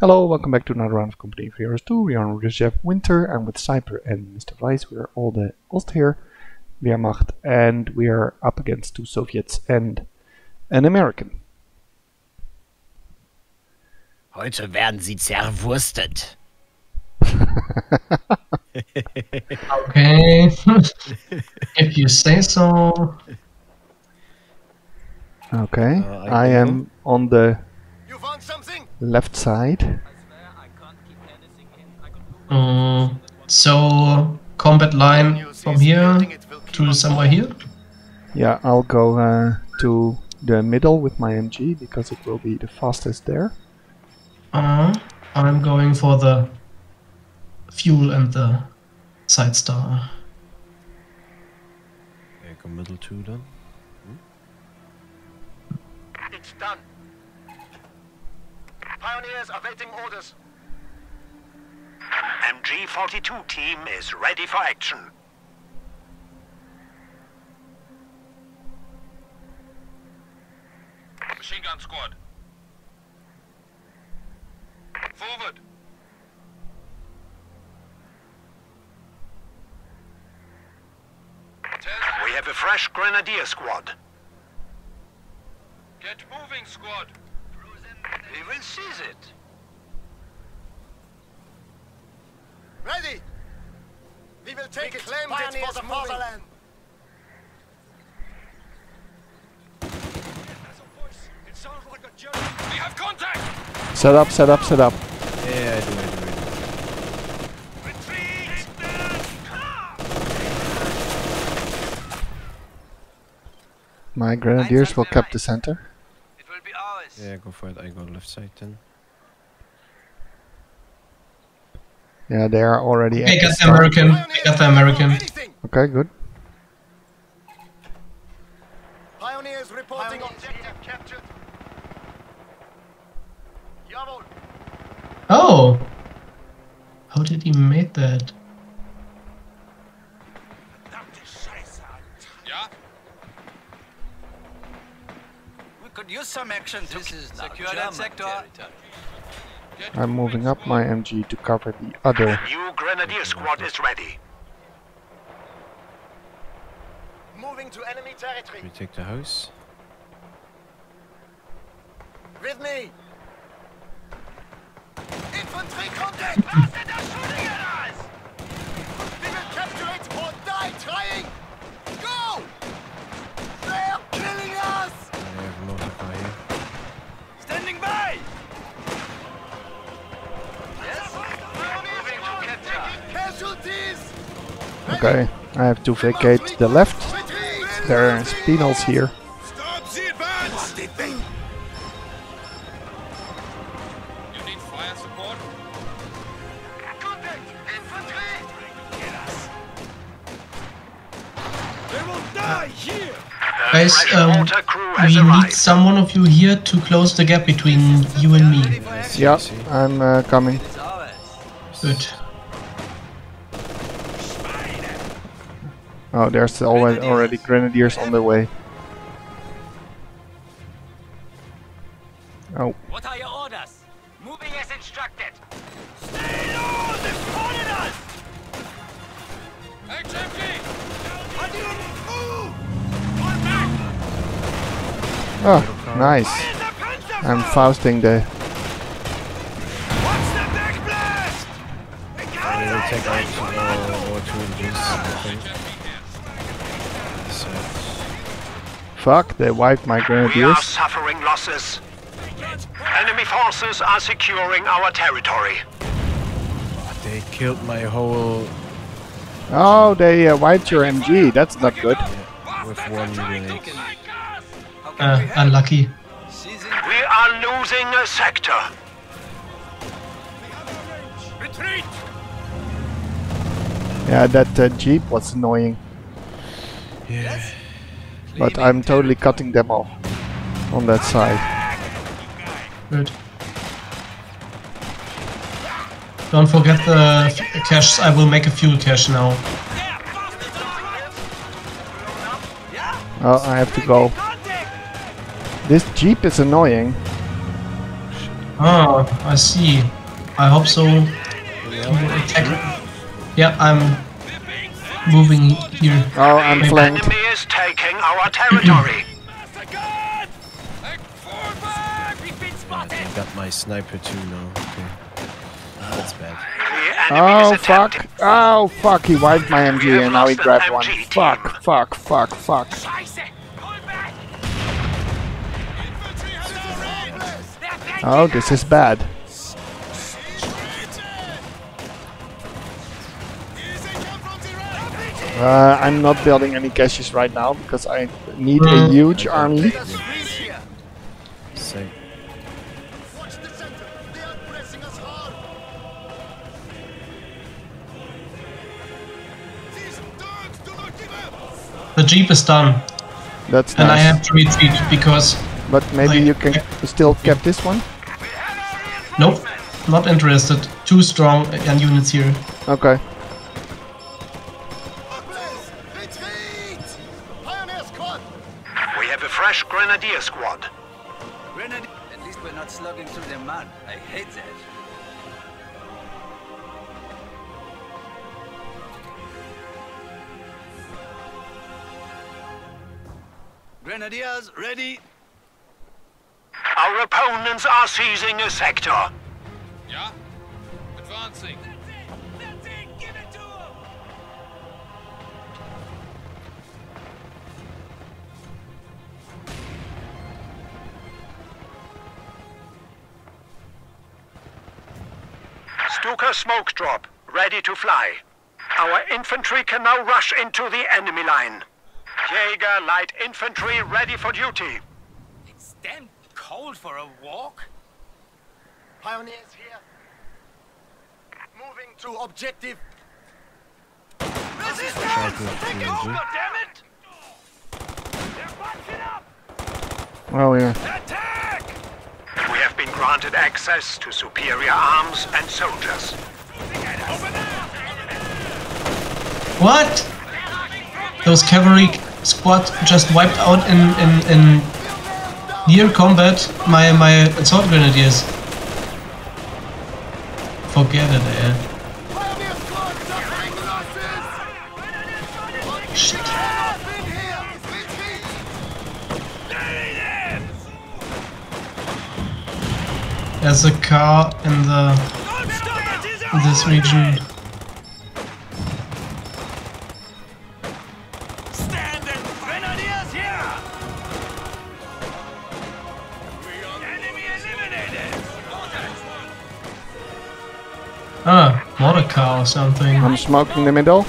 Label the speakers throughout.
Speaker 1: Hello, welcome back to another round of Company of Heroes 2. We are on Rzhev Winter and with Cyper and Mr. Vice. We are all the Ostheer Wehrmacht and we are up against two Soviets and an American.
Speaker 2: Heute werden sie zerwurstet.
Speaker 3: Okay. if you say so.
Speaker 1: Okay,
Speaker 4: Uh, I
Speaker 1: I am on the
Speaker 5: You found something?
Speaker 1: Left side.
Speaker 3: Mm, so, combat line from here to somewhere here?
Speaker 1: Yeah, I'll go uh, to the middle with my MG because it will be the fastest there.
Speaker 3: Uh, I'm going for the fuel and the side star.
Speaker 4: Okay, kom middle two dan.
Speaker 5: It's done. Pioneers awaiting orders. MG-42 team is ready for action. Machine gun squad. Forward. We have a fresh grenadier squad. Get moving, squad. We will seize it. Ready. We will take we it. Claimed it for the fatherland. We have contact.
Speaker 1: Set up, set up, set up.
Speaker 4: Yeah, I do, I do, I do.
Speaker 5: Retreat.
Speaker 1: My grenadiers will cap the center.
Speaker 5: It will be ours.
Speaker 4: Yeah, go for it. I go left side then.
Speaker 1: Yeah, they are already
Speaker 3: I
Speaker 1: at
Speaker 3: got
Speaker 1: the
Speaker 3: the
Speaker 1: start.
Speaker 3: American. I got the American.
Speaker 1: Okay, good.
Speaker 5: Pioneers reporting objective captured. Jawohl.
Speaker 3: Oh! How did he make that?
Speaker 5: Verdammte Scheiße.
Speaker 6: Yeah?
Speaker 7: We could use some action to
Speaker 6: This is not
Speaker 7: secure that sector.
Speaker 6: territory.
Speaker 1: I'm moving up my MG to cover the other.
Speaker 5: New grenadier squad is ready. Moving to enemy territory.
Speaker 4: We take the house.
Speaker 5: With me. Infantry contact. Fasten the shooting at
Speaker 1: Okay, I have to vacate the left. There are spinels here.
Speaker 5: Stop the advance!
Speaker 6: You need fire support?
Speaker 5: Contact! Infantry! Get us! They will die here!
Speaker 3: Guys, um, we need someone of you here to close the gap between you and me.
Speaker 1: Yeah, I'm uh, coming.
Speaker 3: Good.
Speaker 1: Oh, there's already already grenadiers on the way. Oh,
Speaker 7: What are your orders?
Speaker 5: Moving as instructed! Stay low! They've spotted us!
Speaker 6: HMG!
Speaker 5: Move! Fall back!
Speaker 1: oh, nice.
Speaker 5: Fire the Panzer
Speaker 1: I'm fausting the Fuck, they wiped my
Speaker 5: We are suffering losses. Enemy forces are securing our territory.
Speaker 4: They killed my whole
Speaker 1: Oh, they uh, wiped your MG. That's not good.
Speaker 4: with one grenade.
Speaker 3: Uh, unlucky.
Speaker 5: We are losing a sector. Retreat!
Speaker 1: Yeah, that uh, jeep was annoying,
Speaker 4: Yeah.
Speaker 1: But I'm totally cutting them off on that side.
Speaker 3: Good. Don't forget the f- caches. I will make a fuel cache now.
Speaker 1: Oh, I have to go. This jeep is annoying.
Speaker 3: Oh, I see. I hope so. Attack. Yeah, I'm moving here.
Speaker 1: Oh, I'm flanked.
Speaker 8: Enemy is taking our territory.
Speaker 4: I got my sniper too now. Okay. That's bad.
Speaker 1: Oh fuck! Oh fuck! He wiped my MG and now he grabbed one.
Speaker 8: Team.
Speaker 1: Fuck! Fuck! Fuck! Fuck! Oh, this is bad. Uh, I'm not building any caches right now because I need a
Speaker 3: Mm.
Speaker 1: huge army.
Speaker 4: Same.
Speaker 8: The center. They are pressing us hard. These dogs do not give up.
Speaker 3: The jeep is done,
Speaker 1: That's
Speaker 3: and I have to retreat because
Speaker 1: But maybe
Speaker 3: like-
Speaker 1: you can still kept this one.
Speaker 3: nope, not interested. Too strong uh, units here.
Speaker 1: Okay.
Speaker 8: Grenadier squad.
Speaker 7: Grenadier. At least we're not slugging through the mud. I hate that. Grenadiers, ready.
Speaker 8: Our opponents are seizing a sector.
Speaker 6: Yeah? Advancing.
Speaker 8: Stuka smoke drop, ready to fly. Our infantry can now rush into the enemy line. Jaeger light infantry ready for duty.
Speaker 7: It's damn cold for a walk.
Speaker 8: Pioneers here. Moving to objective.
Speaker 4: Sharper PNG.
Speaker 8: damn it!
Speaker 1: Oh, They're bunching up! Oh yeah.
Speaker 8: We have been granted access to superior arms and soldiers.
Speaker 3: What? Those cavalry squad just wiped out in in, in near combat my my assault grenadiers. Forget it, eh? There's a car in the in this region.
Speaker 8: Standing grenadiers here!
Speaker 3: Ah, mortar car or something.
Speaker 1: I'm smoking the middle.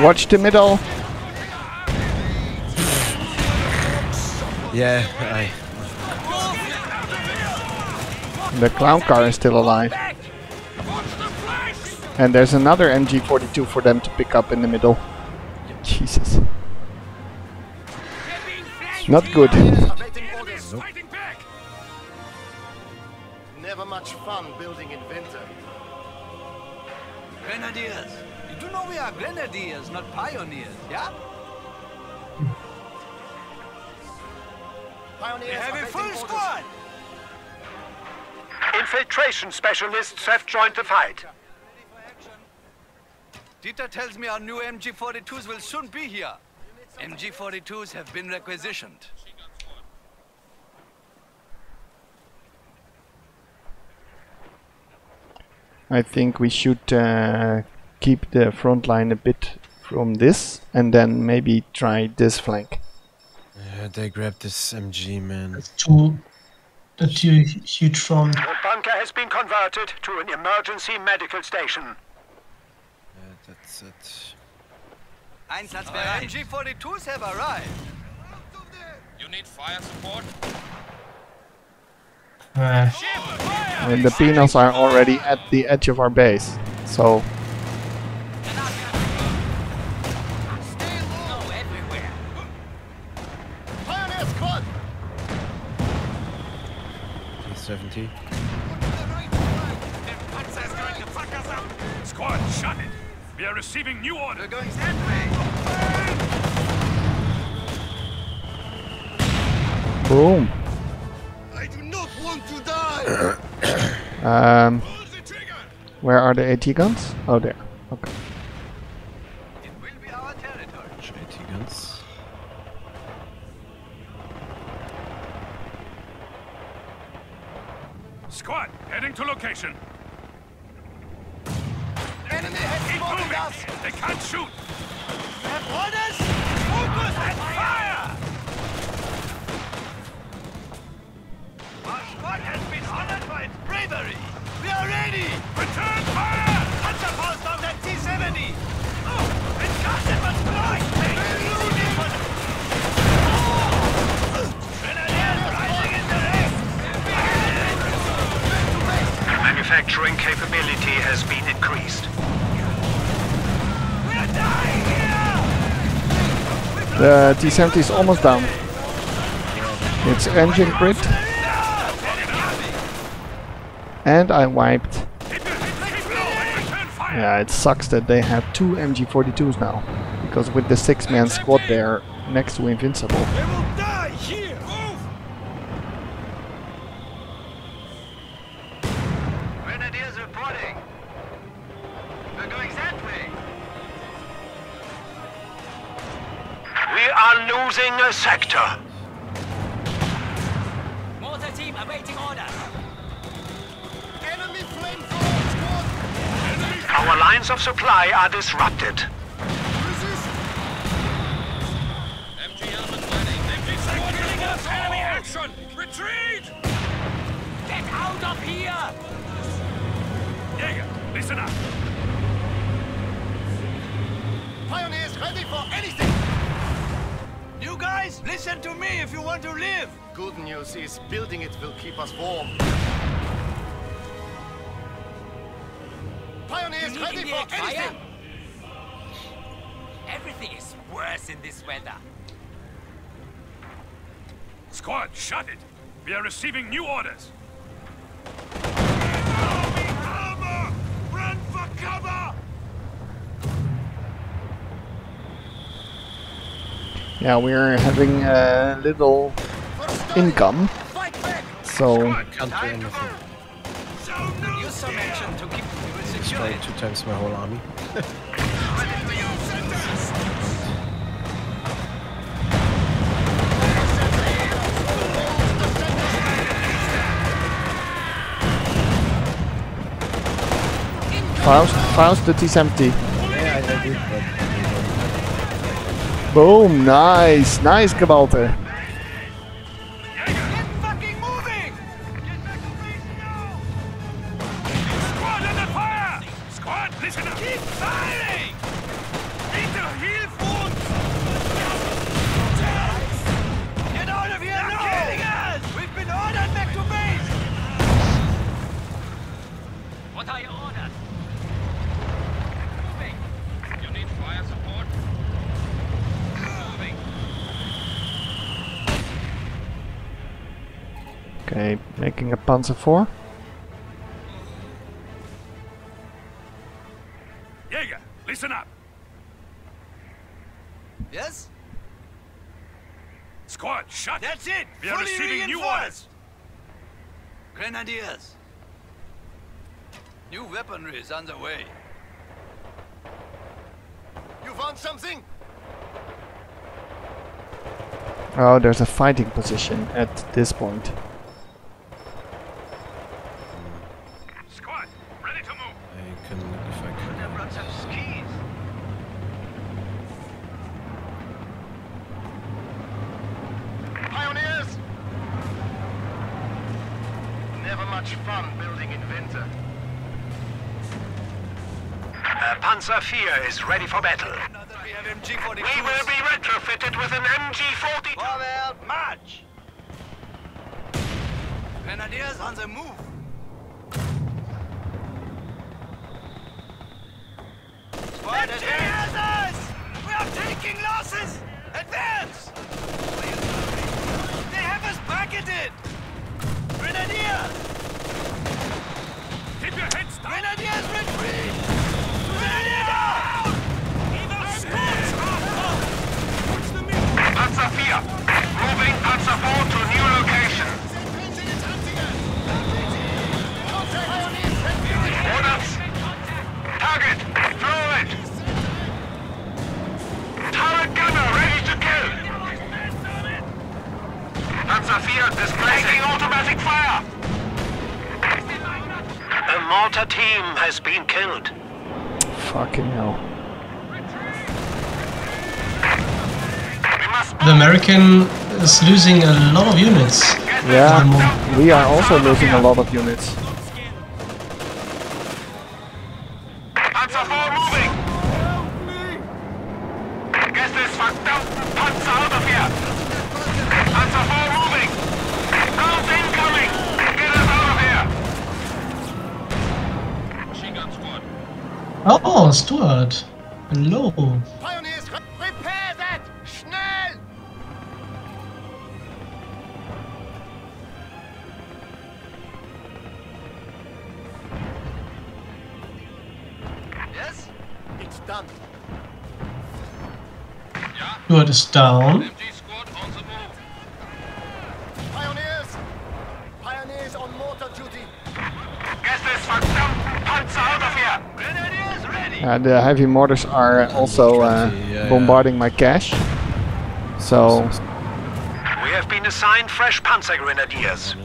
Speaker 1: Watch the middle.
Speaker 4: Yeah, I.
Speaker 1: The clown car is still alive. And there's another MG42 for them to pick up in the middle. Jesus. Not good.
Speaker 7: Grenadiers, not pioneers, yeah?
Speaker 8: Pioneers
Speaker 7: We have a full
Speaker 8: orders.
Speaker 7: squad.
Speaker 8: Infiltration specialists have joined the fight.
Speaker 7: Dieter tells me our new MG42s will soon be here. MG42s have been requisitioned.
Speaker 1: I think we should uh, keep the front line a bit from this and then maybe try this flank.
Speaker 4: Yeah, they grabbed this MG, man.
Speaker 3: Too a huge front.
Speaker 8: The bunker has been converted to an emergency medical station.
Speaker 4: Yeah, that's it.
Speaker 7: Einsatzbereit. MG42s have arrived.
Speaker 6: You need fire support?
Speaker 3: Uh,
Speaker 1: I mean, the Pinos are already at the edge of our base. So,
Speaker 9: the
Speaker 1: AT guns? Oh, there.
Speaker 7: T-70
Speaker 1: is almost down. It's engine grid. And I wiped. Yeah, it sucks that they have two MG42s now. Because with the six-man squad there next to Invincible,
Speaker 8: sector.
Speaker 10: Mortar team awaiting orders.
Speaker 9: Enemy flamethrower squad!
Speaker 8: Our lines of supply are disrupted.
Speaker 9: resist!
Speaker 6: MG helmet ready.
Speaker 9: MG squad killing us! Enemy action! Retreat!
Speaker 10: Get out of here!
Speaker 9: Jäger, listen up!
Speaker 7: Pioneers ready for anything. You guys, listen to me if you want to live.
Speaker 5: Good news is building it will keep us warm. Pioneers ready for anything!
Speaker 10: Everything is worse in this weather.
Speaker 9: Squad, shut it! We are receiving new orders! Armor! Run for cover!
Speaker 1: Yeah, we're having a little income. So,
Speaker 4: Can't do anything.
Speaker 9: Show
Speaker 7: Use some to keep we will secure
Speaker 4: Destroyed
Speaker 7: it.
Speaker 4: two times my whole army.
Speaker 1: Faust, Faust the T-70.
Speaker 4: Yeah, I, I did, but
Speaker 1: Boom, nice, nice Gewalter. Panzer 4.
Speaker 9: Jäger, listen up!
Speaker 7: Yes.
Speaker 9: Squad, shut!
Speaker 7: That's it.
Speaker 9: We are receiving new
Speaker 7: reinforced. Grenadiers. New weaponry is on the way.
Speaker 5: You found something?
Speaker 1: Oh, there's a fighting position at this point.
Speaker 9: Squad, ready to move!
Speaker 4: I can, if I can.
Speaker 7: They brought some skis.
Speaker 5: Pioneers! Never much fun building in winter.
Speaker 8: Panzer IV is ready for battle.
Speaker 7: We have that MG-42.
Speaker 8: We will be retrofitted with an MG-42.
Speaker 7: Forward, march! Grenadiers on the move. Squad advance! We are taking losses! Advance! They have us bracketed! Grenadiers! Keep your heads down! Grenadiers retreat!
Speaker 8: Panzer 4. Moving Panzer 4 to new location. Orders. Target. Throw it. Turret gunner ready to kill. Panzer 4 displacing automatic fire. A mortar team has been killed.
Speaker 1: Fucking hell.
Speaker 8: We must
Speaker 3: The American is losing a lot of units.
Speaker 1: Yeah, we are also losing a lot of units.
Speaker 8: Panzer 4 moving! Here!
Speaker 7: Grenadiers ready!
Speaker 1: Uh, the heavy mortars are also uh, bombarding my cache. So
Speaker 8: We have been assigned fresh Panzer Grenadiers.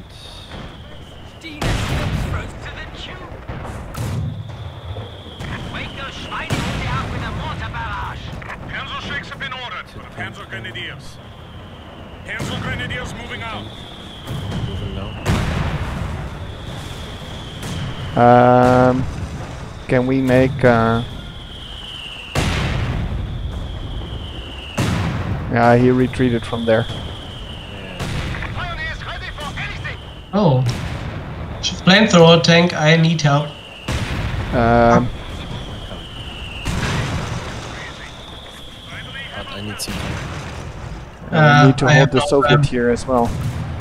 Speaker 6: Grenadiers. Panzer Grenadiers moving out.
Speaker 4: Moving now.
Speaker 1: um, can we make? Uh, yeah, he retreated from there.
Speaker 5: Pioneers ready for anything!
Speaker 3: Oh. Flamethrower tank, I need help.
Speaker 1: Um,
Speaker 3: Uh,
Speaker 1: we need to
Speaker 3: I
Speaker 1: hold
Speaker 3: have
Speaker 1: the
Speaker 3: no
Speaker 1: Soviet here as well.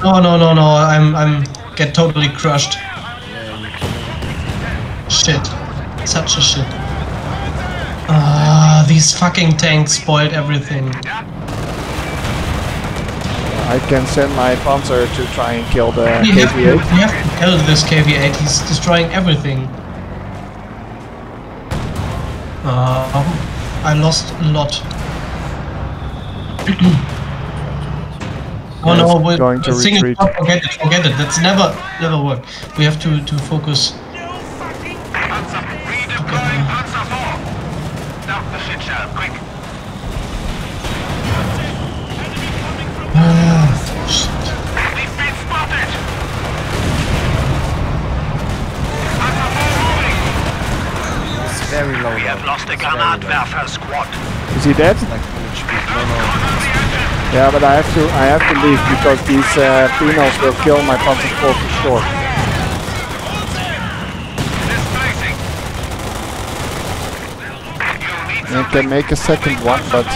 Speaker 3: No, no, no, no. I'm, I'm get totally crushed.
Speaker 4: Yeah, you can.
Speaker 3: Shit. Such a shit. Ah, these fucking tanks spoiled everything.
Speaker 1: I can send my Panzer to try and kill the
Speaker 3: We have, we
Speaker 1: KV-8.
Speaker 3: have to kill this KV-8. He's destroying everything. Uh, I lost a lot. oh
Speaker 1: Yeah,
Speaker 3: no,
Speaker 1: it's
Speaker 3: we're
Speaker 1: going to
Speaker 3: the
Speaker 1: retreat.
Speaker 3: oh, forget it, forget it. That's never, never work. We have to, to focus.
Speaker 8: Panzer, redeploying Panzer 4! Stop the shit show, quick!
Speaker 3: Ah, shit.
Speaker 8: We've been spotted! Panzer 4 moving!
Speaker 4: It's very low.
Speaker 8: We have lost a
Speaker 4: It's very low.
Speaker 8: Granatwerfer squad.
Speaker 1: Is he dead?
Speaker 4: Like. No, no.
Speaker 8: On the engine!
Speaker 1: Yeah, but I have to I have to leave because these uh, phenols will kill my Panzer IV for sure.
Speaker 8: Displacing! You
Speaker 1: I can make a second one, but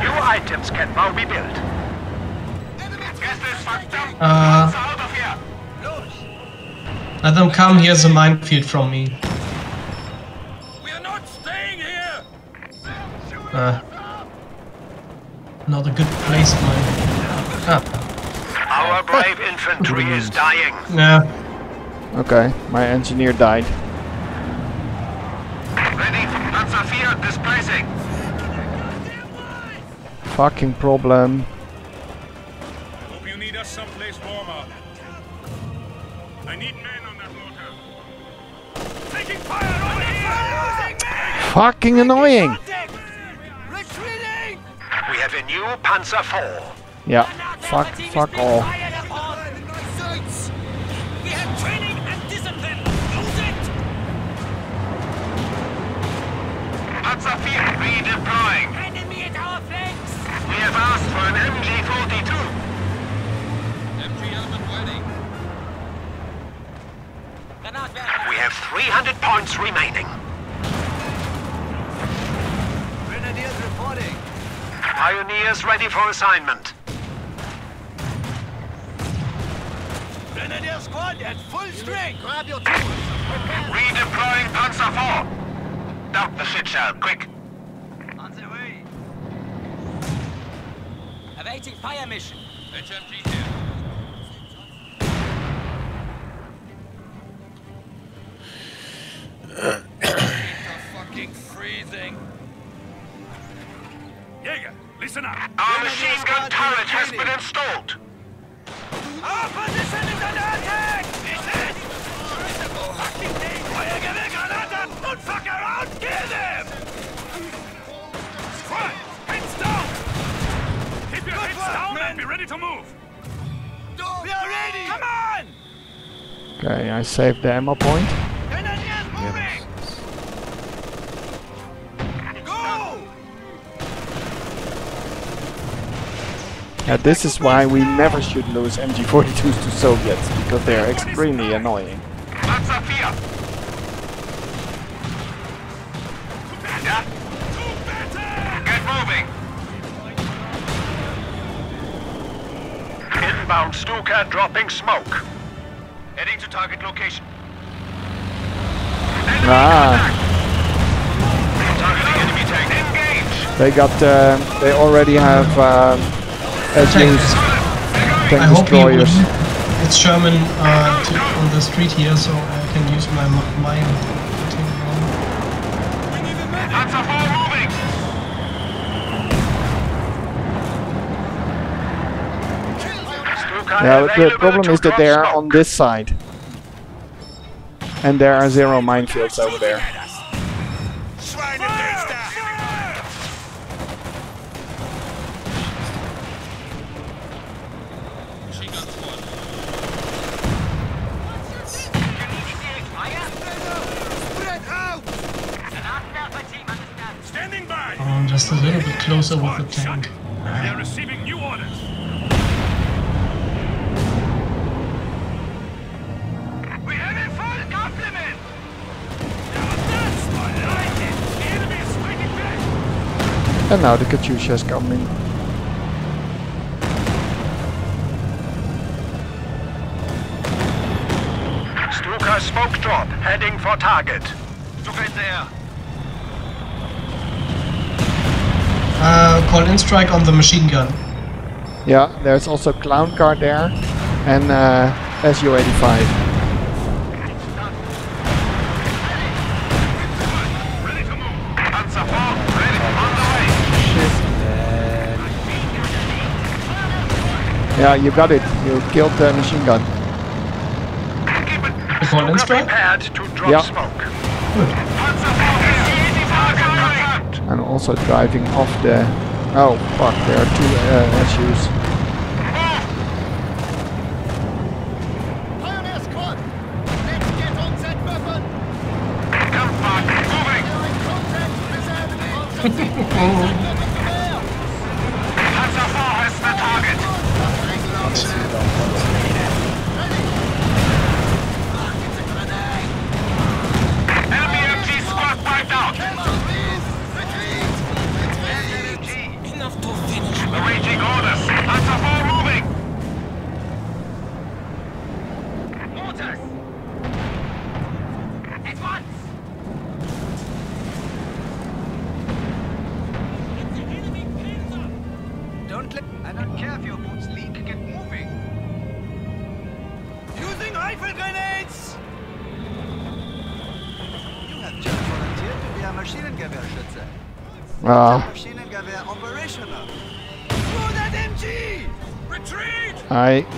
Speaker 8: new items can now be built. Get this verdammten
Speaker 3: Uh,
Speaker 8: Panzer out of here!
Speaker 3: let them come. Here's a minefield from me.
Speaker 6: We are not staying here.
Speaker 3: Uh, not a good place, mine. Ah,
Speaker 8: Our brave infantry is dying.
Speaker 3: yeah.
Speaker 1: okay, my engineer died.
Speaker 8: Ready? Panzer 4 displacing.
Speaker 1: Fucking problem.
Speaker 6: Hope you need us someplace warmer. I need men on that mortar.
Speaker 7: Taking fire over here! Losing!
Speaker 1: Fucking annoying.
Speaker 8: New Panzer 4.
Speaker 1: Yeah, fuck, fuck all.
Speaker 10: We have training and discipline. Use it.
Speaker 8: Panzer IV redeploying.
Speaker 10: Enemy at our flanks!
Speaker 8: We have asked for an MG-42.
Speaker 6: MG element waiting.
Speaker 8: We have 300 points remaining.
Speaker 7: Grenadiers reporting.
Speaker 8: Pioneers ready for assignment.
Speaker 7: Grenadier squad at full strength.
Speaker 5: Grab your tools.
Speaker 8: Redeploying Panzer IV. Dump the shit shell, quick.
Speaker 7: On the way.
Speaker 10: Awaiting fire mission.
Speaker 6: HMG here. fucking listen up.
Speaker 8: Our machine gun turret has been installed.
Speaker 7: Our position is under attack. This is. Feuer Granaten und fuck around. Kill them.
Speaker 6: Right, heads down. Keep your
Speaker 7: Good
Speaker 6: heads
Speaker 7: work,
Speaker 6: down
Speaker 7: men.
Speaker 6: and be ready to move.
Speaker 7: We are ready. Come on.
Speaker 1: Okay, I saved the ammo point. Yeah, this is why we never should lose MG42s to Soviets, because they are extremely annoying.
Speaker 8: Panzer IV. Yeah? Get moving. Inbound Stuka dropping smoke. Heading to target location. Enemy
Speaker 1: Ah.
Speaker 8: contact. Targeting enemy tank. Engage.
Speaker 1: They got, uh, they already have um, SUs,
Speaker 3: I
Speaker 1: tank
Speaker 3: hope you
Speaker 1: destroyers.
Speaker 3: it's German uh, to, on the street here, so I can use my mi- mine.
Speaker 8: Panzer IV moving. Stuka
Speaker 1: Yeah, but the problem is that they are on this side. And there are zero minefields over there.
Speaker 7: Schweinefenster.
Speaker 6: Machine gun squad.
Speaker 7: Spread out.
Speaker 10: Granatwerfer-Team understand.
Speaker 6: Standing by.
Speaker 3: Um, just a little bit closer with the tank.
Speaker 6: They are receiving new orders.
Speaker 8: We have a full complement.
Speaker 6: That's what I like it. The enemy is striking back.
Speaker 1: And now the Katyusha is coming.
Speaker 8: Stuka smoke drop, heading for target. Stuka in the
Speaker 3: Uh, call in strike on the machine gun.
Speaker 1: Yeah, there's also Clown Car there. And uh, SU-85.
Speaker 8: Ready to move. Panzer IV, ready, on the way.
Speaker 1: Yeah, you got it. You killed the machine gun.
Speaker 8: Keep it.
Speaker 3: Call in strike?
Speaker 8: prepared to drop
Speaker 1: Yeah.
Speaker 8: smoke.
Speaker 3: Good.
Speaker 8: Panzer IV here. Target
Speaker 1: I'm also driving off the... Oh, fuck, there are two uh, SUs.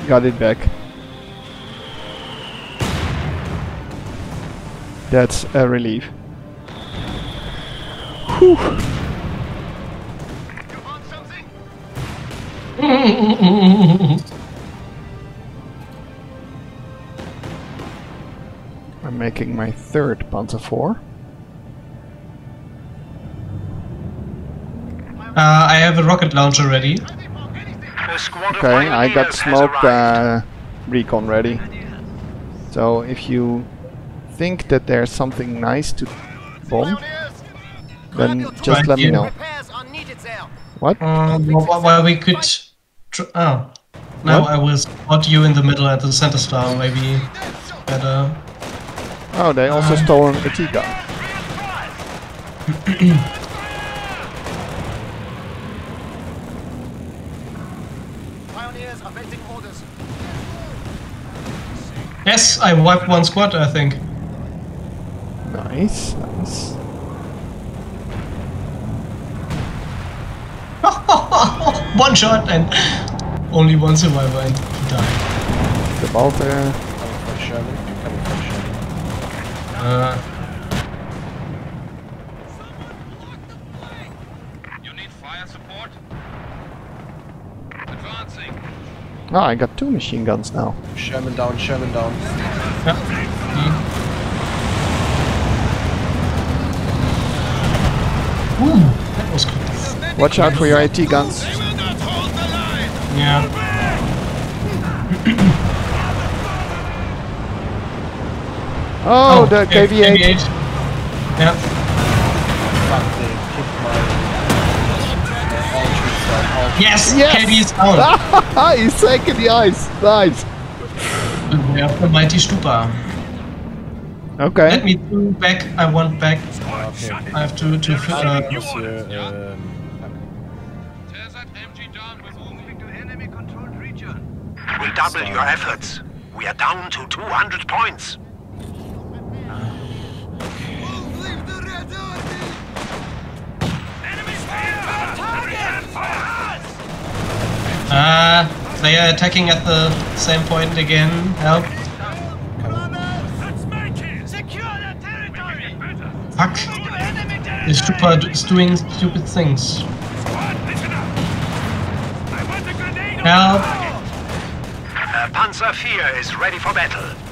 Speaker 1: Got it back. That's a relief. Whew.
Speaker 5: You want something?
Speaker 1: I'm making my third Panzer IV.
Speaker 3: Uh, I have a rocket launcher ready.
Speaker 8: A squad of
Speaker 1: Okay, I got smoke uh, recon ready. So if you think that there's something nice to bomb, then just
Speaker 3: Right
Speaker 1: let me know.
Speaker 5: Repairs are needed there.
Speaker 1: What?
Speaker 3: Um, wh- while we could. Tr- oh. Now
Speaker 1: What?
Speaker 3: I will spot you in the middle at the center star, maybe better.
Speaker 1: Oh, they also stole an AT gun.
Speaker 5: Pioneers awaiting orders.
Speaker 3: Yes, I wiped one squad, I think.
Speaker 1: Nice, nice.
Speaker 3: one shot and only one survivor and he died.
Speaker 1: The Balter.
Speaker 4: Coming from Sherman. Coming from Sherman.
Speaker 3: Uh,
Speaker 8: You need fire support? Advancing.
Speaker 1: Oh, I got two machine guns now.
Speaker 4: Sherman down, Sherman down.
Speaker 3: yeah. he- Ooh, that was close.
Speaker 1: Watch out for your AT guns.
Speaker 9: They will not hold the line!
Speaker 3: Yeah.
Speaker 1: Oh, oh, the
Speaker 3: yeah,
Speaker 1: KV-8.
Speaker 3: Yeah.
Speaker 4: Fuck, they kicked my... All troops down, all troops.
Speaker 3: Yes,
Speaker 1: Yes!
Speaker 3: KV is down.
Speaker 1: He's taking the ice. Nice.
Speaker 3: And we have the mighty Stupa.
Speaker 1: Okay.
Speaker 3: Let me do back. I want back.
Speaker 4: Okay, okay.
Speaker 3: I have to to fit. Uh,
Speaker 4: Monsieur, um,
Speaker 8: Tear that MG down. We're moving to enemy controlled region. We'll double your efforts. We are down to 200 points.
Speaker 5: Leave the Red Army!
Speaker 9: Enemies fire! Target! Fire!
Speaker 3: Uh, they are attacking at the same point again. Help! Fuck! The Stupa is doing stupid things. Help!
Speaker 8: Uh, Panzer IV is ready for battle.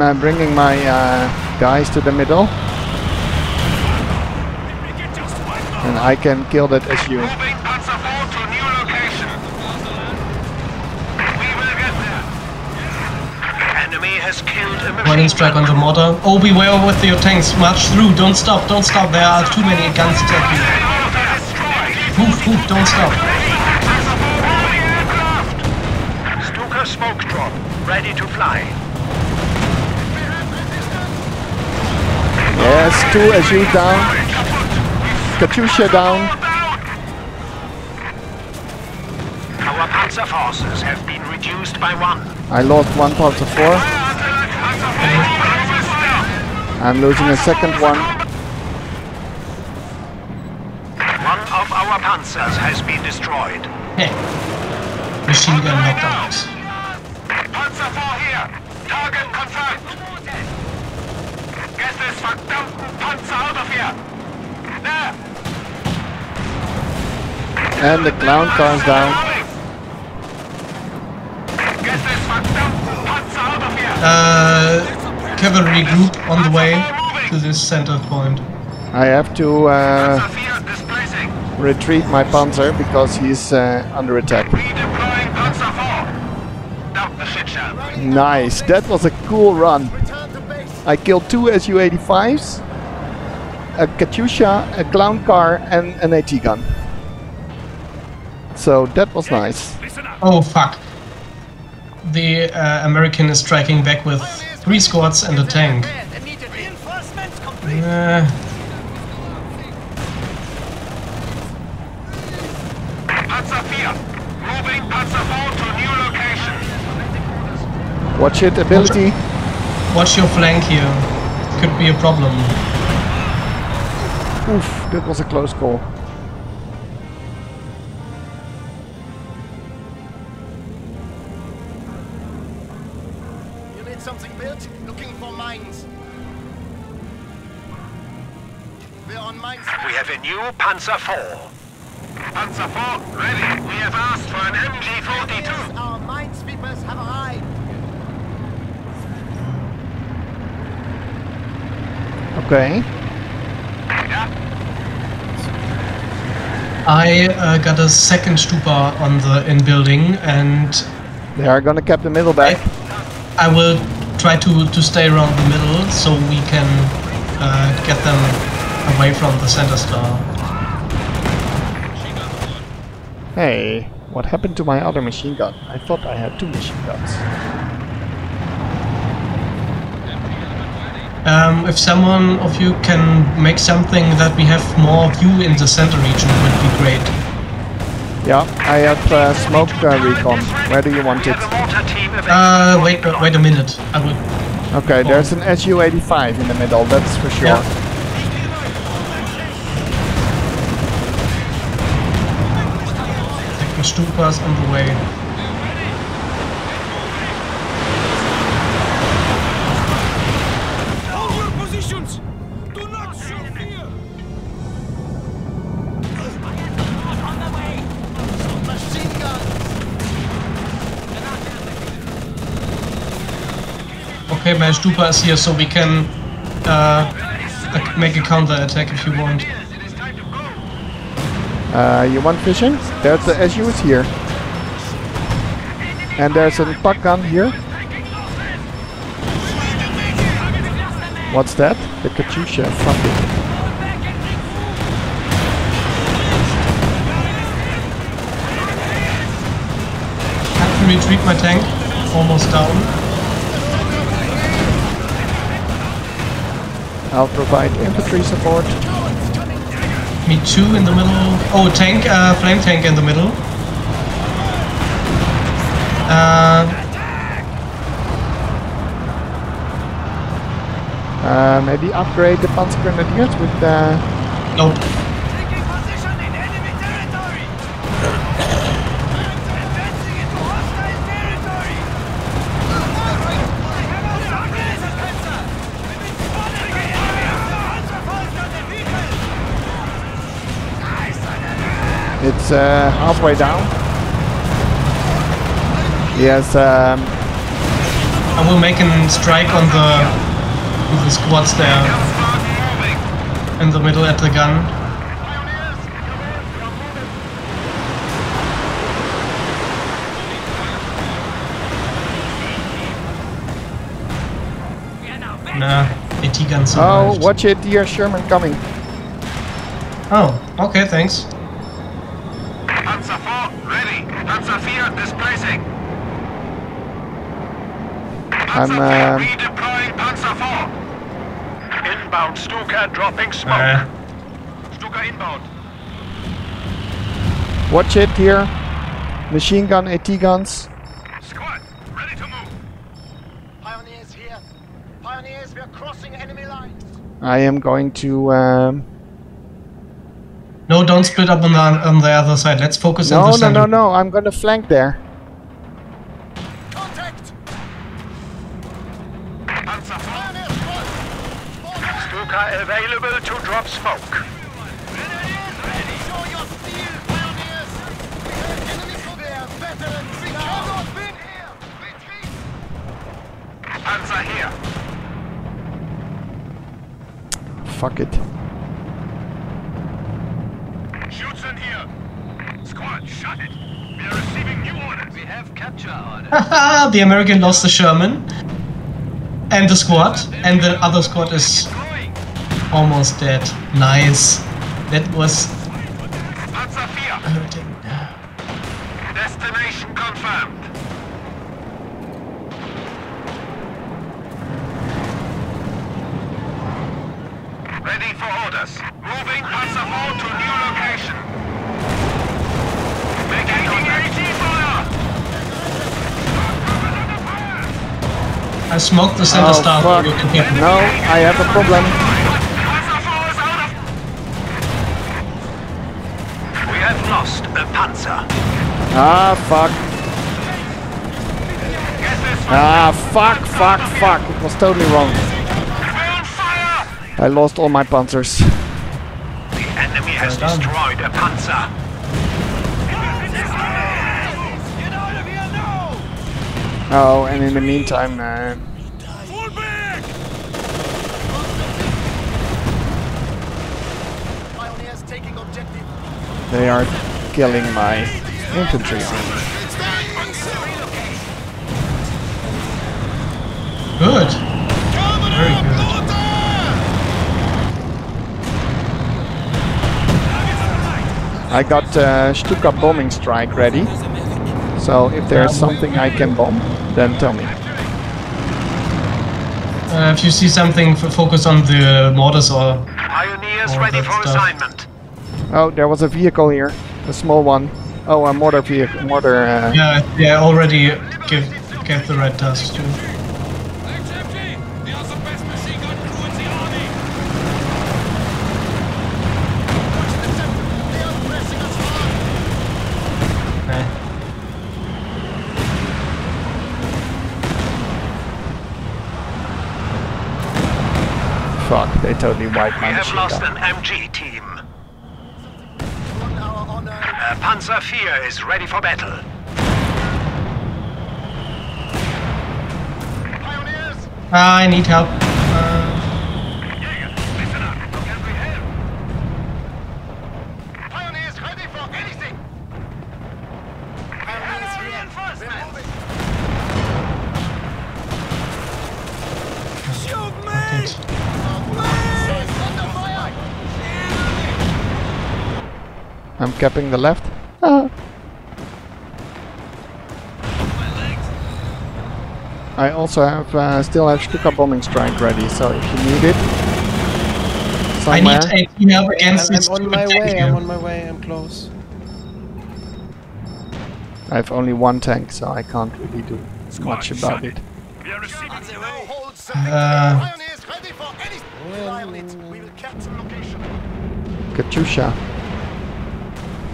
Speaker 1: I'm uh, bringing my uh, guys to the middle,
Speaker 9: We get just one more!
Speaker 1: and I can kill that SU.
Speaker 8: Moving Panzer to new location. We will get there. Enemy has killed a
Speaker 3: Running strike on the mortar. Oh, beware with your tanks. March through. Don't stop. Don't stop. There are too many guns attacking.
Speaker 8: Mortar.
Speaker 3: Move, move. Don't stop.
Speaker 8: Panzer IV moving aircraft. Stuka smoke drop ready to fly.
Speaker 1: Yes, two SU down. Katyusha down.
Speaker 8: Our panzer forces have been reduced by one.
Speaker 1: I lost one Panzer four. I'm losing a second one.
Speaker 8: One of our panzers has been destroyed.
Speaker 3: Hey. Machine gun knocked out.
Speaker 8: Panzer IV here. Target confirmed. Get this verdammten Panzer out of here. There.
Speaker 1: And the clown comes down.
Speaker 8: Get this verdammten Panzer out of here.
Speaker 3: Uh, cavalry group on the way to this center point.
Speaker 1: I have to uh,
Speaker 8: Panzer IV displacing.
Speaker 1: retreat my Panzer because he's uh, under attack.
Speaker 8: Redeploying Panzer IV. Dump the shit show.
Speaker 1: Nice, that was a cool run.
Speaker 5: Return to base.
Speaker 1: I killed two Su-85s, a Katyusha, a clown car, and an AT gun. So that was nice.
Speaker 3: Oh fuck. The uh, American is striking back with three squads and a tank.
Speaker 5: Repairs immediately.
Speaker 9: Reinforcements complete!
Speaker 3: Uh,
Speaker 8: Panzer IV. Moving Panzer IV to new location.
Speaker 1: Watch it, ability.
Speaker 3: Watch your flank here. Could be a problem.
Speaker 1: Oof, that was a close call.
Speaker 5: You need something built? Looking for mines. We're on mines.
Speaker 8: We have a new Panzer IV. Panzer IV, ready. We have asked for an MG42.
Speaker 5: Our minesweepers have arrived.
Speaker 1: Okay.
Speaker 3: I uh, got a second Stupa on the in building, and
Speaker 1: They are gonna cap the middle back.
Speaker 3: I will try to, to stay around the middle so we can uh, get them away from the center star.
Speaker 1: Hey, what happened to my other machine gun? I thought I had two machine guns.
Speaker 3: Um, if someone of you can make something that we have more view in the center region would be great.
Speaker 1: Yeah, I have uh, smoke uh, recon. Where do you want it?
Speaker 8: have a mortar team available.
Speaker 3: Uh, wait, wait a minute. I will.
Speaker 1: Okay, there's an SU-85 in the middle, that's for sure.
Speaker 3: Yeah. Stupa's on the way. Okay, my Stupa is here, so we can uh, make a counter attack if you want.
Speaker 1: Uh, you want fishing? There's the SU is here. And there's a Pak gun here. What's that? The Katyusha. Fuck it.
Speaker 3: Have to retreat my tank. Almost down.
Speaker 1: I'll provide infantry support.
Speaker 3: Me too in the middle. Oh, tank, uh, flame tank in the middle. Uh,
Speaker 1: Uh, maybe upgrade the Panzer Grenadiers with uh,
Speaker 3: nope.
Speaker 1: Uh, halfway down. Yes, um,
Speaker 3: I will make a strike on the with the squads there in the middle at the gun. Nah, AT gun
Speaker 1: oh, watch it, dear Sherman coming.
Speaker 3: Oh, okay, thanks.
Speaker 8: Panzer IV, ready. Panzer IV, displacing.
Speaker 1: I'm,
Speaker 8: Panzer
Speaker 1: uh,
Speaker 8: IV, redeploying Panzer IV. Inbound Stuka dropping smoke.
Speaker 3: Uh,
Speaker 8: Stuka inbound.
Speaker 1: Watch it here. Machine gun, AT guns.
Speaker 8: Squad, ready to move.
Speaker 5: Pioneers here. Pioneers, we're crossing enemy lines.
Speaker 1: I am going to. Um,
Speaker 3: no, don't split up on the on the other side. Let's focus on
Speaker 1: no,
Speaker 3: the
Speaker 1: no,
Speaker 3: center.
Speaker 1: no, no. I'm gonna flank there.
Speaker 5: Contact.
Speaker 8: Panzer IV,
Speaker 5: Pioneer squad.
Speaker 8: Stuka available to drop smoke.
Speaker 5: Show your steel, pioneers. We have enemy We're veterans. We cannot win here. Retreat.
Speaker 8: Panzer here.
Speaker 1: Fuck it.
Speaker 8: Shoots in here. Squad, shut it. We are receiving new orders. We have capture orders.
Speaker 3: Haha, the American lost the Sherman and the squad, and the other squad is almost dead. Nice. That was
Speaker 8: Panzer IV,
Speaker 3: hurting.
Speaker 8: destination confirmed. Ready for orders. Moving Panzer IV to new location. Making AT fire!
Speaker 3: I smoked the center
Speaker 1: Oh,
Speaker 3: star.
Speaker 1: fuck.
Speaker 3: You can get
Speaker 1: No, I have a problem.
Speaker 8: We have lost a Panzer.
Speaker 1: Ah, fuck. Ah, fuck, fuck, fuck. It was totally wrong. I lost all my panzers.
Speaker 8: The enemy has destroyed a Panzer.
Speaker 7: Get out of here now!
Speaker 1: Oh, and in the meantime, uh,
Speaker 6: Fall back!
Speaker 5: Pioneers taking objective.
Speaker 1: They are killing my infantry.
Speaker 3: Good. Very good.
Speaker 1: I got uh, Stuka bombing strike ready. So if there's something I can bomb, then tell me.
Speaker 3: Uh, if you see something, focus on the mortars or
Speaker 8: Pioneers ready for
Speaker 3: stuff.
Speaker 8: assignment.
Speaker 1: Oh, there was a vehicle here, a small one. Oh, a mortar vehicle, mortar. Uh,
Speaker 3: yeah, yeah. Already give gave the red dust too.
Speaker 6: HMG! We are the best machine gun in the army!
Speaker 5: They are pressing us hard.
Speaker 1: Fuck, they totally wiped my
Speaker 8: We
Speaker 1: have
Speaker 8: lost
Speaker 1: gun.
Speaker 8: an MG team.
Speaker 5: On our honor.
Speaker 8: Uh, Panzer IV is ready for battle.
Speaker 5: Pioneers!
Speaker 3: I need help. Uh,
Speaker 8: Listen up. How can we help?
Speaker 5: Pioneers ready for anything! Pioneers.
Speaker 8: Reinforcements.
Speaker 1: Capping the left. Ah. I also have uh, still have Stuka bombing strike ready, so if you need it
Speaker 3: I
Speaker 1: somewhere,
Speaker 3: need 18 help against
Speaker 4: I'm,
Speaker 3: this
Speaker 4: I'm on my way,
Speaker 3: here.
Speaker 4: I'm on my way, I'm close.
Speaker 1: I have only one tank, so I can't really do much about it.
Speaker 6: We are receiving
Speaker 5: No
Speaker 6: no.
Speaker 5: holds selected.
Speaker 3: Uh,
Speaker 5: Pioneers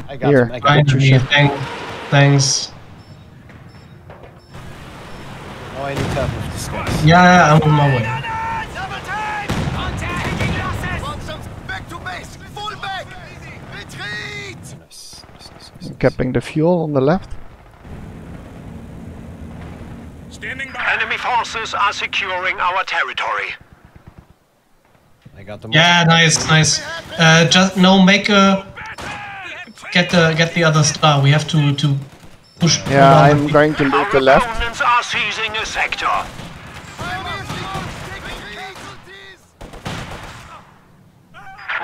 Speaker 4: I got
Speaker 1: Here.
Speaker 4: him, I got him.
Speaker 3: Finally, thank, thanks.
Speaker 4: Oh, I need help with.
Speaker 3: Yeah, I'm on my way.
Speaker 7: Double time! Contact! Taking losses!
Speaker 5: Want some back to base! Full back! Retreat!
Speaker 4: Nice, nice, nice, nice.
Speaker 1: Capping the fuel on the left.
Speaker 6: Standing by.
Speaker 8: Enemy forces are securing our territory.
Speaker 4: I got the
Speaker 3: Yeah, nice, nice. Uh, just no, make a get the get the other star. We have to to push.
Speaker 1: Yeah,
Speaker 3: around
Speaker 1: I'm going to leave
Speaker 8: Our
Speaker 1: the left.
Speaker 8: opponents are seizing a sector.
Speaker 5: Pioneers taking casualties!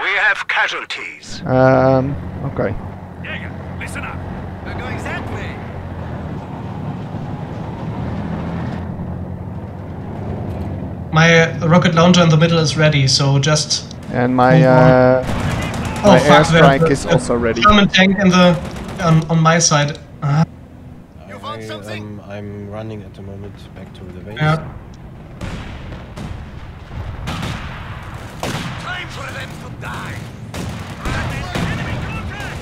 Speaker 8: We have casualties.
Speaker 1: Um, okay.
Speaker 6: Jäger, listen up.
Speaker 7: We're going that way!
Speaker 3: My rocket launcher in the middle is ready, so just.
Speaker 1: And my uh,
Speaker 3: Oh
Speaker 1: my
Speaker 3: fuck!
Speaker 1: airstrike is also ready.
Speaker 3: German tank in the on, on my side. Ah,
Speaker 5: You found
Speaker 4: I,
Speaker 5: something?
Speaker 4: um, I'm running at the moment back to the base.
Speaker 3: yeah.
Speaker 7: Time for them to die!
Speaker 6: Enemy contact!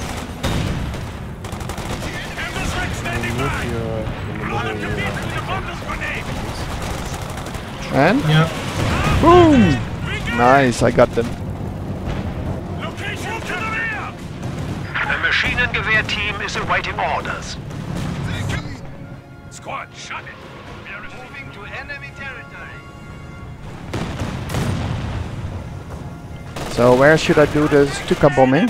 Speaker 6: Canvas standing by!
Speaker 4: your in the
Speaker 6: One of
Speaker 4: middle.
Speaker 6: your
Speaker 4: uh,
Speaker 6: vehicles to!
Speaker 1: And
Speaker 3: Yeah.
Speaker 1: boom! Nice, I got them.
Speaker 8: Maschinengewehr team is awaiting orders.
Speaker 6: Squad, shut it! We are
Speaker 7: Moving to enemy territory!
Speaker 1: So where should I do the Stuka bombing?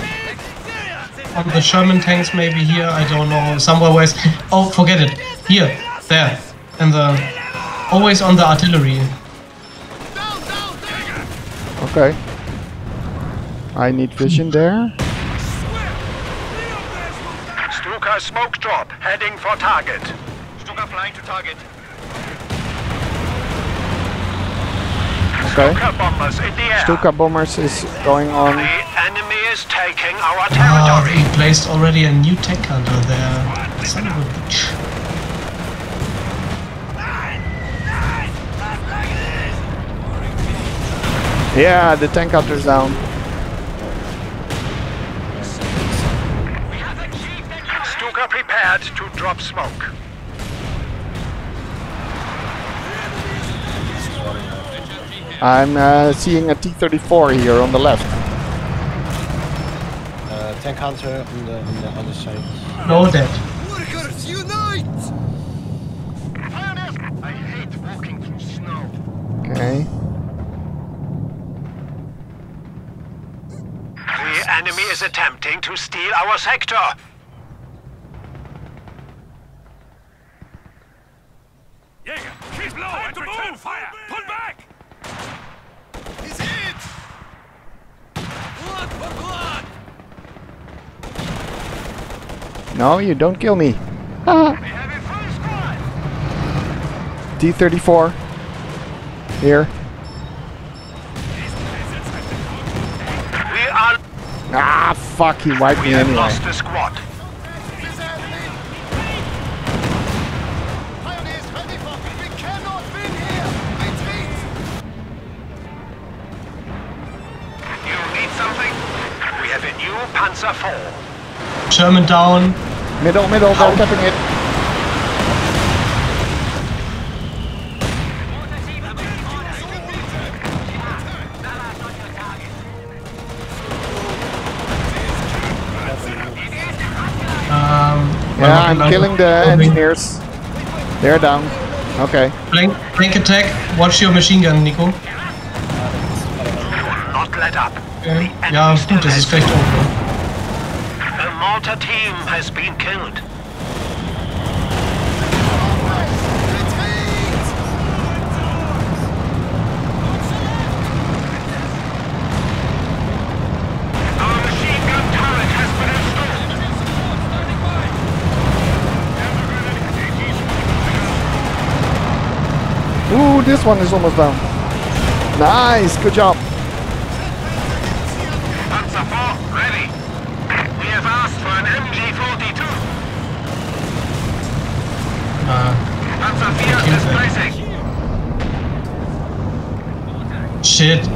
Speaker 3: On the Sherman tanks, maybe here. I don't know. Somewhere where. Oh, forget it. Here, there, and the always on the artillery.
Speaker 1: Okay. I need vision there.
Speaker 8: smoke drop heading for target.
Speaker 7: Stuka flying to target.
Speaker 1: Okay.
Speaker 8: Stuka bombers in the air.
Speaker 1: Stuka bombers is going on.
Speaker 8: The enemy is taking our territory.
Speaker 3: Uh, he placed already a new tank under there. Son of a bitch.
Speaker 1: Yeah, the tank hunter's down.
Speaker 8: Stuka prepared to drop smoke.
Speaker 1: I'm uh, seeing a T-34 here on the left.
Speaker 4: Uh, tank hunter on the on the other side.
Speaker 3: No dead.
Speaker 5: Workers, unite!
Speaker 8: I hate walking through snow.
Speaker 1: Okay.
Speaker 8: The enemy is attempting to steal our sector.
Speaker 6: Jäger, keep low and return fire. Pull back.
Speaker 5: He's hit! Blood for blood!
Speaker 1: No, you don't kill me. Ah.
Speaker 8: We have a full squad.
Speaker 1: T-34. Here. Ah, fuck, he wiped
Speaker 8: We
Speaker 1: me
Speaker 8: have
Speaker 1: anyway.
Speaker 8: lost a squad. Panzer.
Speaker 3: German down.
Speaker 1: Middle, middle, they're capping it.
Speaker 3: Um,
Speaker 1: Yeah, I'm killing the engineers. They're down. Okay.
Speaker 3: Blank, blank attack. Watch your machine gun, Nico.
Speaker 8: Not let up.
Speaker 3: Okay. Ja, gut, das ist vielleicht over.
Speaker 8: Mortar team has been killed.
Speaker 1: Ooh, this one is almost down. Nice, good job.
Speaker 8: Panzer IV ready. We have asked for an MG42.
Speaker 3: Uh,
Speaker 8: Panzer IV displacing.
Speaker 3: Shit.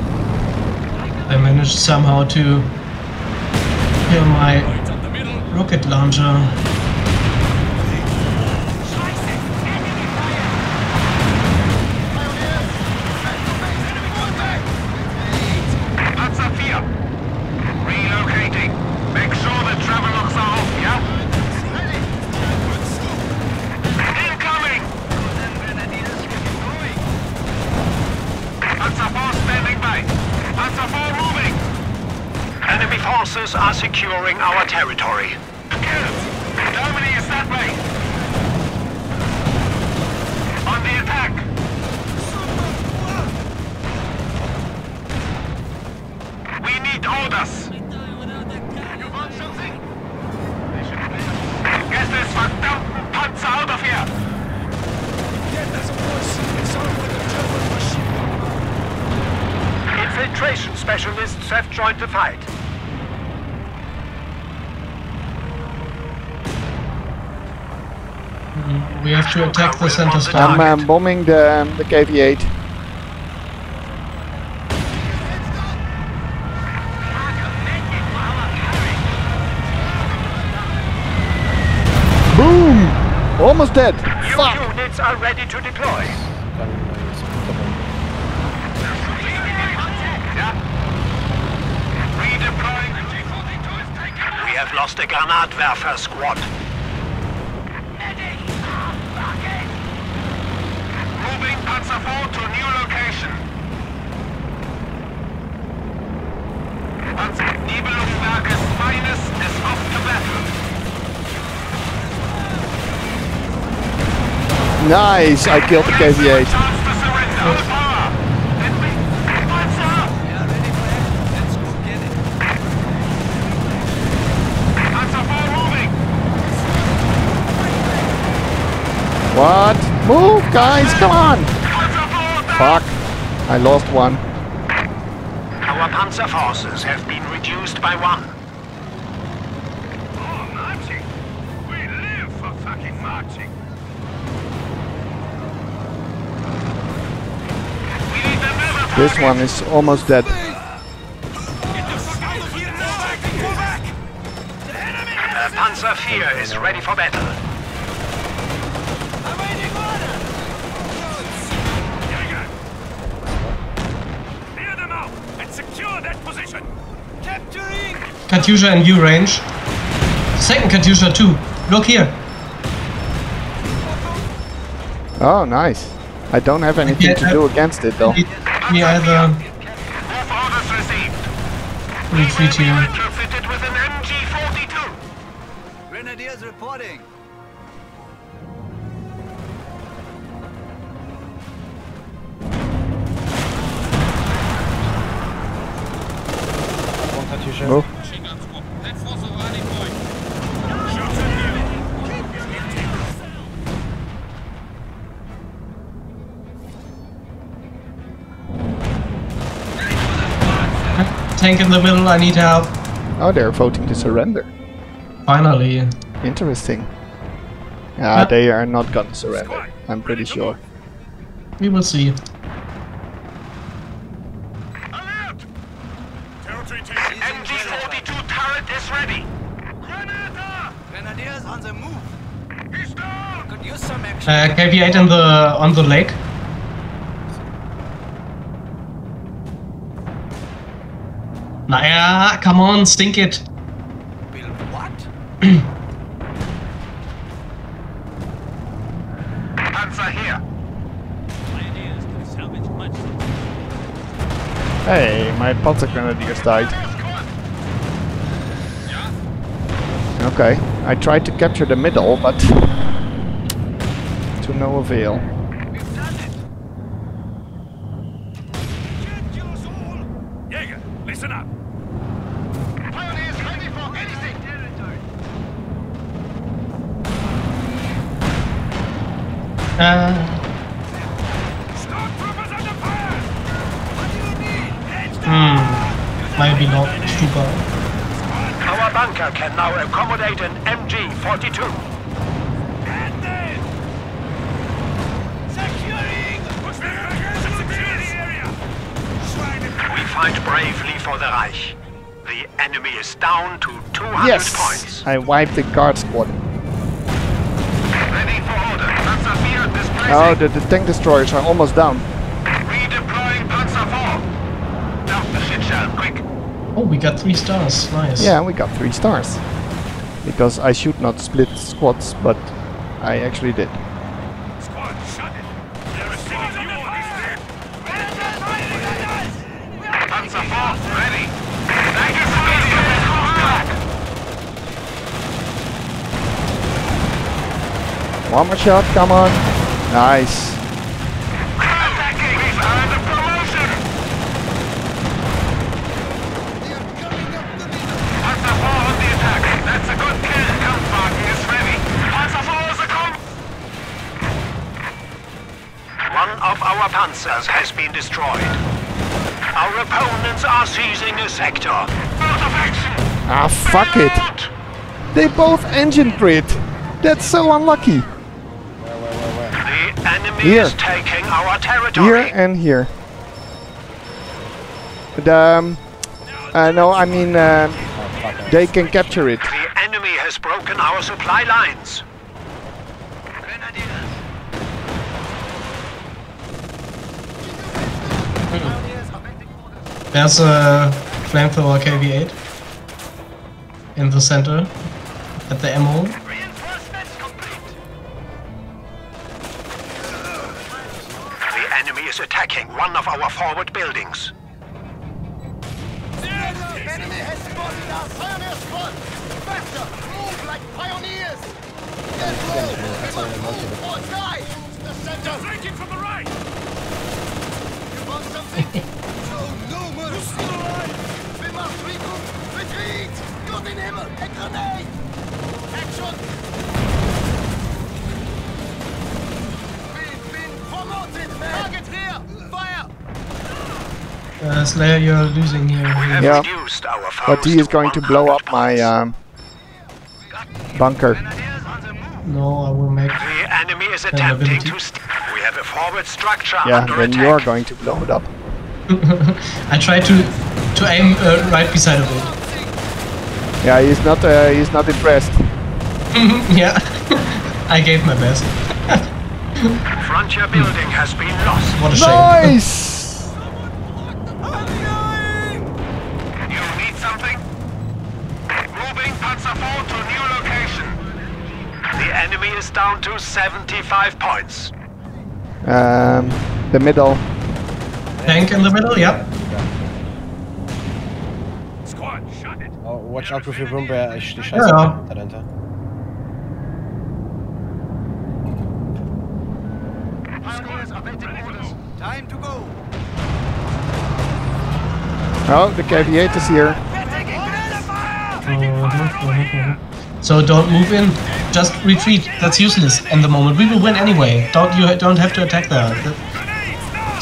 Speaker 3: I managed somehow to kill my rocket launcher.
Speaker 8: We have
Speaker 3: to attack the center
Speaker 1: I'm um, bombing the, um, the KV-8. Boom! Almost dead.
Speaker 8: Your
Speaker 1: Fuck.
Speaker 8: units are ready to deploy. We have lost a Granatwerfer squad. Moving Panzer IV to new location. Panzer Nibelungenwerk's finest is off to battle.
Speaker 1: Nice, I killed the KV-8.
Speaker 8: Chance to surrender. All power. Panzer! Panzer IV moving.
Speaker 1: What? Move, guys, come on!
Speaker 8: Panzer IV down.
Speaker 1: Fuck. I lost one.
Speaker 8: Our panzer forces have been reduced by one. Oh, marching. We live for fucking marching. We need another
Speaker 1: This one is almost dead.
Speaker 9: The fuck out of here! Go back! Go back! The enemy has
Speaker 8: The Panzer IV is ready for battle.
Speaker 6: Secure that position!
Speaker 9: Capturing!
Speaker 3: Katyusha in view range. Second Katyusha too. Look here.
Speaker 1: Oh, nice. I don't have anything
Speaker 3: Yeah,
Speaker 1: to do against it though.
Speaker 3: We either um,
Speaker 8: Both orders received.
Speaker 3: retreat here.
Speaker 8: Retrofitted with an MG42.
Speaker 7: Grenadiers reporting.
Speaker 3: Tank in the middle, I need help.
Speaker 1: oh, they're voting to surrender.
Speaker 3: Finally.
Speaker 1: Interesting. Yeah,
Speaker 3: Yeah.
Speaker 1: they are not gonna surrender. I'm pretty sure.
Speaker 3: We will see.
Speaker 6: Alert! Territory taken.
Speaker 8: MG42 turret is ready.
Speaker 6: Grenadier!
Speaker 7: Grenadiers on the move.
Speaker 6: He's down!
Speaker 7: Could use some action.
Speaker 3: Uh, KV8 in the on the lake. Naja, come on, stink it.
Speaker 7: Will what?
Speaker 8: Panzer here.
Speaker 10: Pioneers can salvage much.
Speaker 1: Hey, my Panzer Grenadiers died. Okay, I tried to capture the middle, but to no avail.
Speaker 9: We've done it! Get your soul!
Speaker 6: Jäger, listen up!
Speaker 3: Hmm. Maybe not too bad.
Speaker 8: Our bunker can now accommodate an MG42.
Speaker 9: Securing!
Speaker 6: Push them back! Secure the area!
Speaker 8: We fight bravely for the Reich. The enemy is down to 200
Speaker 1: Yes!
Speaker 8: points.
Speaker 1: I wiped the guard squad. Oh, the, the tank destroyers are almost down.
Speaker 8: Redeploying Panzer IV. Dump the shit shell, quick.
Speaker 3: Oh, we got three stars. Nice.
Speaker 1: Yeah, we got three stars. Because I should not split squads, but I actually did.
Speaker 6: Squad, shut it! They're receiving you orders!
Speaker 9: Grenadiers firing at us! We are
Speaker 8: Panzer IV, ready. Thank you for your back.
Speaker 1: One more shot, come on. Nice.
Speaker 8: Attacking. We've earned a promotion. Panzer IV on the attack. That's a good kill. Kampfwagen is ready. Panzer IV is a comp. One of our panzers has been destroyed. Our opponents are seizing a sector. Out of action.
Speaker 1: Ah, fuck it. They both engine crit. That's so unlucky.
Speaker 8: Enemy
Speaker 1: Here.
Speaker 8: is taking our territory.
Speaker 1: Here and here. But, um, uh, no, I mean, uh,
Speaker 4: fuck. I-
Speaker 1: they can capture it.
Speaker 8: The enemy has broken our supply lines.
Speaker 9: Grenadiers!
Speaker 3: There's a flamethrower KV8 in the center at the ammo.
Speaker 8: Attacking one of our forward buildings.
Speaker 5: Enemy has spotted us. Pioneer squad. Faster. Move like pioneers. Get low. We must move or die. The center.
Speaker 6: From the right!
Speaker 5: You want something? so numerous. We must regroup. Retreat. A grenade. Action. Been promoted, here. Fire.
Speaker 3: Uh, Slayer, you're losing here.
Speaker 1: Yeah.
Speaker 8: reduced our
Speaker 1: But he is going to blow up my um, bunker.
Speaker 9: Grenadiers on the move!
Speaker 3: No, I will make.
Speaker 8: The enemy is
Speaker 3: ability.
Speaker 8: attempting to. We have a forward structure
Speaker 1: Yeah,
Speaker 8: under
Speaker 1: then
Speaker 8: attack.
Speaker 1: you're going to blow it up.
Speaker 3: I try to to aim uh, right beside of it.
Speaker 1: Yeah, he's not. Uh, he's not impressed.
Speaker 3: yeah, I gave my best.
Speaker 8: Frontier building has been lost.
Speaker 3: What a shame.
Speaker 1: Nice.
Speaker 8: You need something? Moving Panzer IV to new location. The enemy is down to 75 points.
Speaker 1: Um, the middle.
Speaker 3: Tank in the middle, yep.
Speaker 6: Squad, shut it.
Speaker 4: Oh, watch out with your room, wer ich die Scheiße
Speaker 3: Ja.
Speaker 4: dahinter.
Speaker 7: Pioneers awaiting orders. Time to go.
Speaker 1: Oh, the KV-8 is here.
Speaker 7: We're taking grenade fire!
Speaker 3: So don't move in, just retreat. That's useless in the moment. We will win anyway. Don't you don't have to attack there.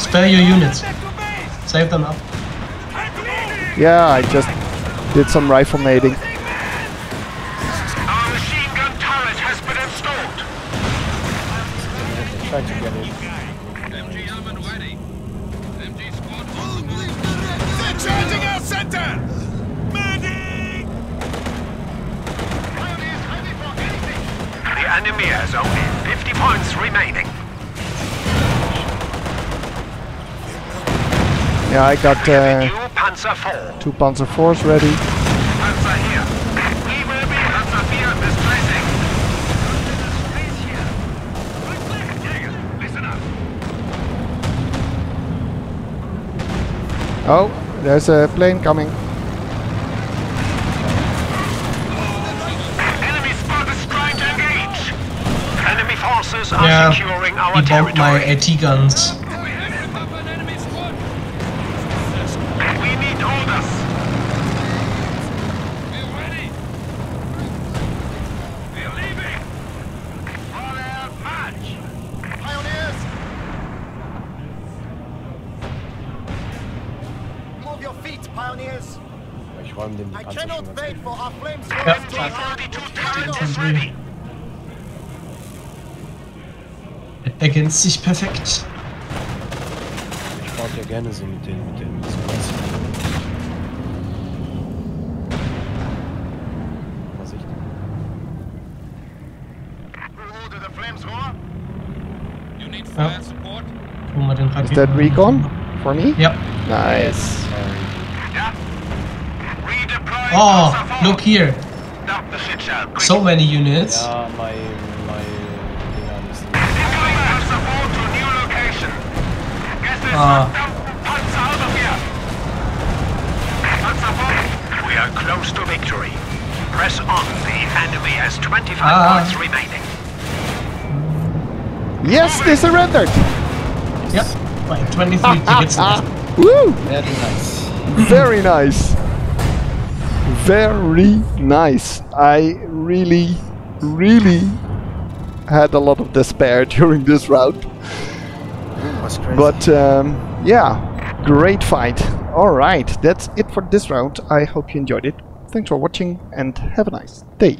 Speaker 3: Spare your units. Save them up.
Speaker 1: Yeah, I just did some rifle nading. I got uh,
Speaker 8: Panzer
Speaker 1: two Panzer IVs ready.
Speaker 8: Panzer here. We will be Panzer IV displacing. Listen up.
Speaker 1: Oh, there's a plane coming.
Speaker 8: Enemy spot is trying to engage. Enemy forces are
Speaker 3: Yeah,
Speaker 8: securing our
Speaker 3: he bombed my. AT guns.
Speaker 7: Cannot
Speaker 4: ganz
Speaker 7: wait
Speaker 4: gut.
Speaker 7: for our flames
Speaker 3: Ja.
Speaker 8: T-32 turret is ready.
Speaker 3: Ergänzt sich perfekt.
Speaker 4: Ich baue ja gerne so mit den, mit den Squads. Vorsicht.
Speaker 7: Who ordered the flames roar?
Speaker 6: You need
Speaker 3: Ja.
Speaker 6: fire support?
Speaker 3: Tun wir den
Speaker 1: Is that recon for me?
Speaker 3: Ja.
Speaker 1: Nice.
Speaker 8: Location. look this
Speaker 3: Ah.
Speaker 8: Panzer out of here. Panzer IV. We are close to victory. Press on. The enemy has 25
Speaker 3: Ah.
Speaker 8: points remaining.
Speaker 1: Yes, they surrendered.
Speaker 3: Ja. Bei 23 Tickets left.
Speaker 1: Woo!
Speaker 4: Very nice.
Speaker 1: Very nice. Very nice. I really, really had a lot of despair during this round. But um, yeah, great fight. Alright, that's it for this round. I hope you enjoyed it. Thanks for watching and have a nice day.